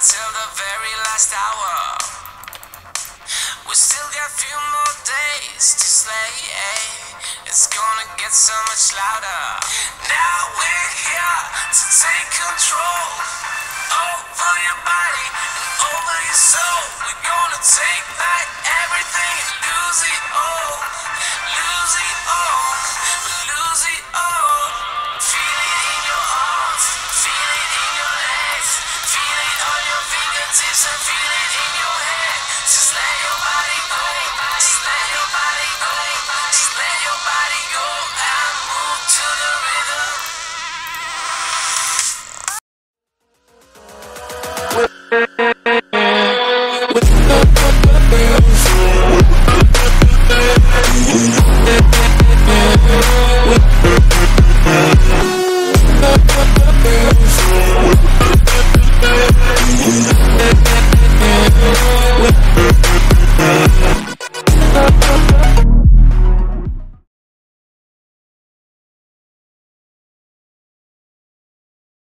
Until the very last hour. We still got a few more days to slay, eh? It's gonna get so much louder. Now we're here to take control over your body and over your soul. We're gonna take back fingertips